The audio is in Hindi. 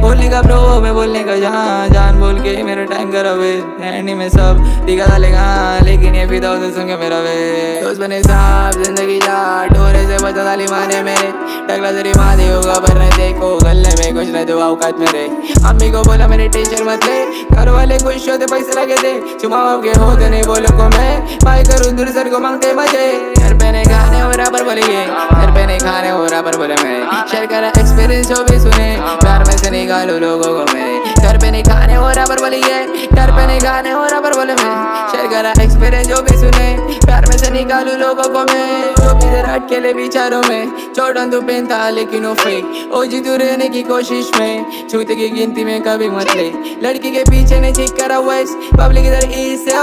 बोलने का ब्रो मैं बोलने का जहाँ जान बोल के मेरा टाइम करा वे हैंडी में सब दिखा डालेगा लेकिन ये फिदा उसे सुन के मेरा वे। दोस्त बने साहब, ज़िंदगी जा, डोरे से बचा डाली माने मेरे टकला तेरी माँ दे होगा, पर नहीं देखो, गले में कुछ नहीं दो औकात मेरे। अम्मी को बोला, मेरे टेंशन मत ले। घर वाले खुश होते पैसे लगे थे चुमा के होते नहीं बोलो को मैं भाई करूँ, दूर सर को मांगते मज़े। घर पे नहीं खाने हो रहा पर बोले घर पे नहीं खाने हो रहा पर बोले मैं शेयर करा एक्सपीरियंस जो भी सुने प्यार में से निकालो लोगों को मैं घर पे नहीं खाने हो रहा पर बोली है घर पे नहीं खाने हो रहा पर बोले मैं शेयर करा एक्सपीरियंस जो भी सुने प्यार में से निकालू लोगों को मैं जो भी जरा अटकेले विचारों में चौड़न तू पहनता लेकिन वो फेक ओ जी तू रहने की कोशिश में छूते की गिनती में कभी मत ले लड़की के पीछे नहीं चेक करा वैस पब्लिक इधर ई से